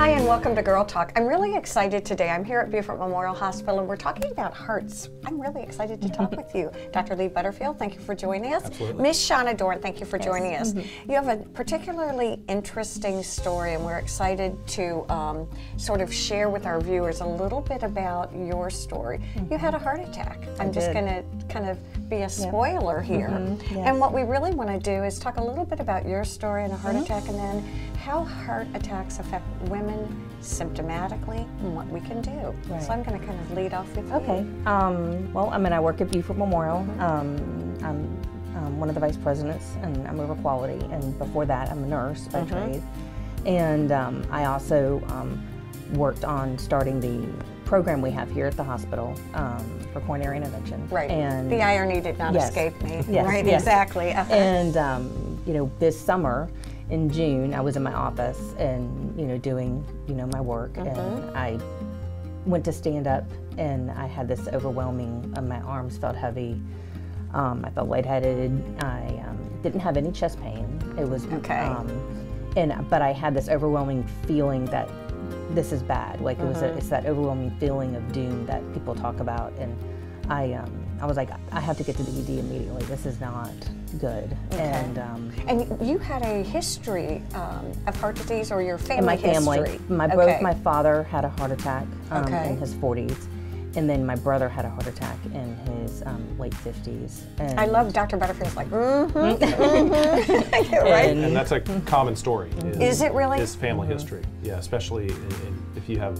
Hi, and welcome to Girl Talk. I'm really excited today. I'm here at Beaufort Memorial Hospital, and we're talking about hearts. I'm really excited to talk with you. Dr. Lee Butterfield, thank you for joining us. Absolutely. Miss Shawna Doran, thank you for joining us. You have a particularly interesting story, and we're excited to um, sort of share with our viewers a little bit about your story. You had a heart attack. I'm just going to kind of be a spoiler here. Mm-hmm. And what we really want to do is talk a little bit about your story and a heart attack, and then how heart attacks affect women symptomatically and what we can do. Right. So I'm going to kind of lead off with you. Okay. Um, well, I mean, I work at Beaufort Memorial. Um, I'm um, one of the vice presidents, and I'm over quality. And before that, I'm a nurse by trade. And um, I also um, worked on starting the program we have here at the hospital um, for coronary intervention. Right. And the irony did not Yes. escape me. Yes, right, yes. exactly. Uh-huh. And um, you know, this summer in June, I was in my office and you know doing you know my work, Mm-hmm. and I went to stand up, and I had this overwhelming. Uh, my arms felt heavy. Um, I felt lightheaded. I um, didn't have any chest pain. It was Okay. Um, and but I had this overwhelming feeling that this is bad. Like it was, Mm-hmm. a, it's that overwhelming feeling of doom that people talk about, and I, um, I was like, I have to get to the ED immediately. This is not good. And um, And you had a history um, of heart disease, or your family in my family, history. my okay. both my father had a heart attack um, Okay. in his 40s, and then my brother had a heart attack in his um, late 50s. And I love Dr. Butterfield's like, mm-hmm, mm-hmm. right? And- And that's a common story. Is it really? Is family history. Yeah, especially in, in, if you have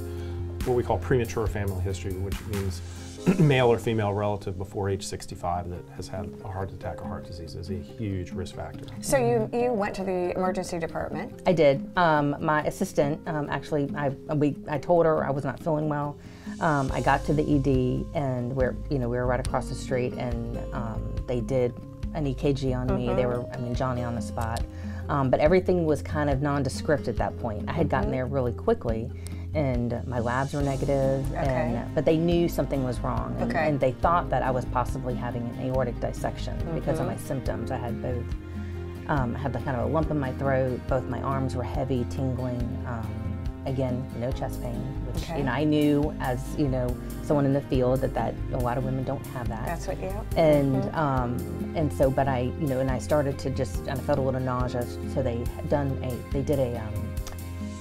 what we call premature family history, which means male or female relative before age 65 that has had a heart attack or heart disease is a huge risk factor. So you you went to the emergency department. I did. Um, my assistant, um, actually, I we I told her I was not feeling well. Um, I got to the ED, and we're you know we were right across the street, and um, they did an EKG on me. They were, I mean, Johnny on the spot. Um, but everything was kind of nondescript at that point. I had gotten there really quickly, and my labs were negative, Okay. and but they knew something was wrong, and, Okay. and they thought that I was possibly having an aortic dissection because of my symptoms. I had both um, I had the kind of a lump in my throat. Both my arms were heavy, tingling. Um, again, no chest pain, which Okay. you know I knew as you know someone in the field that that a lot of women don't have that. That's what you. and um, and so, but I you know, and I started to just and I felt a little nausea. So they done a they did a um,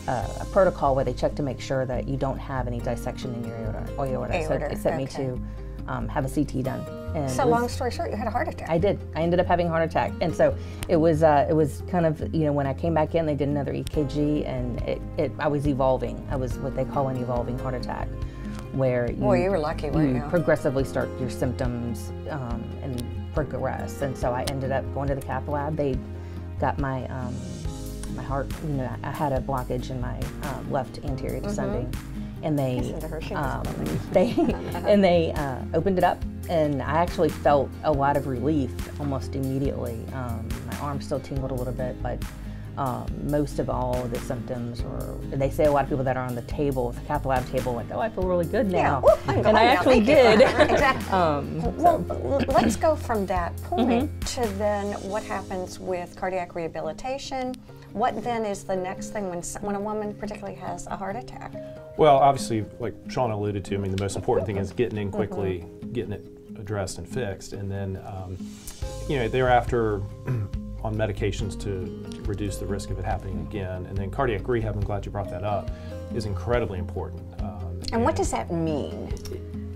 a, a protocol where they check to make sure that you don't have any dissection in your aorta. aorta. So Aorta, it sent me to um, have a CT done. And So was- long story short, you had a heart attack. I did. I ended up having a heart attack, and so it was. Uh, it was kind of you know when I came back in, they did another EKG, and it, it I was evolving. I was what they call an evolving heart attack, where you, Boy, you were lucky, weren't you? progressively start your symptoms um, and progress. And so I ended up going to the cath lab. They got my um, my heart. You know, I had a blockage in my um, left anterior descending, and they to her, she was um, they and they uh, opened it up, and I actually felt a lot of relief almost immediately. Um, my arm still tingled a little bit, but um, most of all the symptoms were. They say a lot of people that are on the table, the cath lab table, like, oh, I feel really good now, I'm and I actually did. exactly. um, Well, l- let's go from that point Mm-hmm. to then what happens with cardiac rehabilitation. What then is the next thing when, when a woman particularly has a heart attack? Well, obviously, like Sean alluded to, I mean, the most important thing is getting in quickly, getting it addressed and fixed, and then, um, you know, thereafter on medications to reduce the risk of it happening again. And then cardiac rehab, I'm glad you brought that up, is incredibly important. Um, And what does that mean?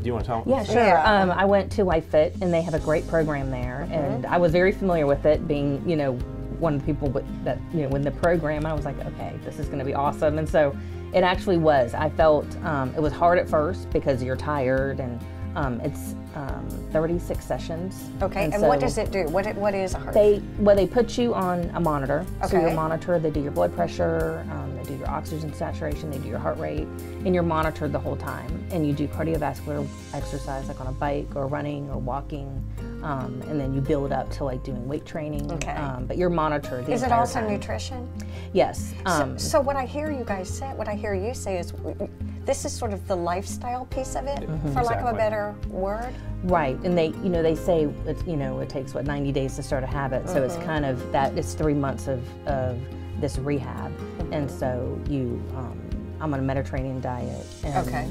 Do you want to tell? Yeah, sure. Yeah. Um, I went to LifeFit, and they have a great program there, and I was very familiar with it, being you know one of the people that you know in the program. I was like, okay, this is going to be awesome, and so it actually was. I felt um, it was hard at first because you're tired, and um, it's um, 36 sessions. Okay, and, so what does it do? What, what is a heart They well, they put you on a monitor. So Okay. your monitor, they do your blood pressure, um, they do your oxygen saturation, they do your heart rate, and you're monitored the whole time. And you do cardiovascular exercise like on a bike or running or walking, um, and then you build up to like doing weight training. Okay. Um, but you're monitored. The Is it also time. nutrition? Yes. Um, So what I hear you guys say, what I hear you say is, w- w- this is sort of the lifestyle piece of it, for lack of a better word. Right, and they, you know, they say it's, you know, it takes what 90 days to start a habit. So it's kind of that. It's three months of, of this rehab, and so you, um, I'm on a Mediterranean diet, and Okay.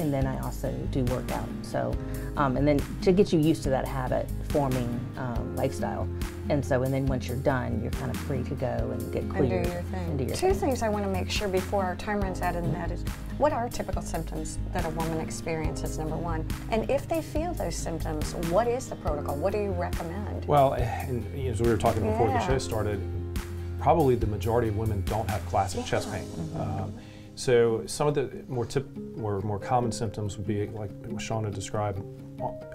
And then I also do workout. So, um, and then to get you used to that habit forming um, lifestyle, and so and then once you're done, you're kind of free to go and get clear. And do your thing. and do your Two thing. things I want to make sure before our time runs out, and that is what are typical symptoms that a woman experiences, number one? And if they feel those symptoms, what is the protocol? What do you recommend? Well, and as we were talking before the show started, probably the majority of women don't have classic chest pain. Mm-hmm. Um, so some of the more tip, more more common symptoms would be like Shawna described: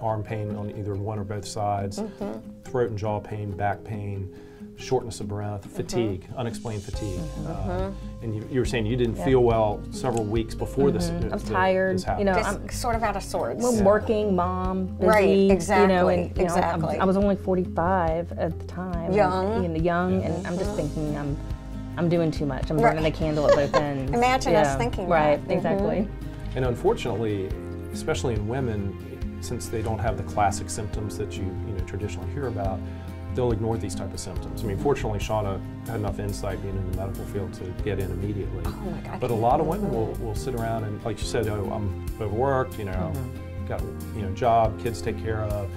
arm pain on either one or both sides, Mm-hmm. throat and jaw pain, back pain, shortness of breath, Mm-hmm. fatigue, unexplained fatigue. Uh, and you, you were saying you didn't feel well several weeks before this. Mm-hmm. I'm the- tired, This you know, Just I'm- sort of out of sorts. Well, working mom, busy, Right, You know, exactly, and you know, I'm- exactly. I was only 45 at the time. Young. and, you know, young, and I'm just thinking I'm, I'm doing too much. I'm Right. burning the candle at both ends. Imagine us thinking Right, that. Mhm. exactly. And unfortunately, especially in women, since they don't have the classic symptoms that you you know traditionally hear about, they'll ignore these type of symptoms. I mean, fortunately, Shawna had enough insight being in the medical field to get in immediately. Oh my God, but a lot of women will, will sit around and, like you said, oh, I'm overworked, you know, Mm-hmm. got you know job, kids to take care of,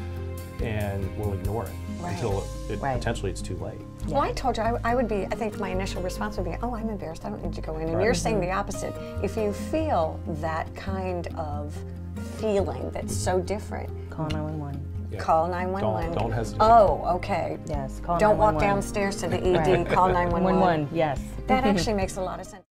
and we'll ignore it Right. until it, Right. potentially it's too late. Well, I told you I, I would be. I think my initial response would be, "Oh, I'm embarrassed. I don't need to go in." And you're saying mm-hmm. the opposite. If you feel that kind of feeling that's so different, Call 911. Yeah. call 911. Don't- don't hesitate. Oh, okay. Yes, call Don't walk downstairs to the ED. Call 911. 911, yes. That actually makes a lot of sense.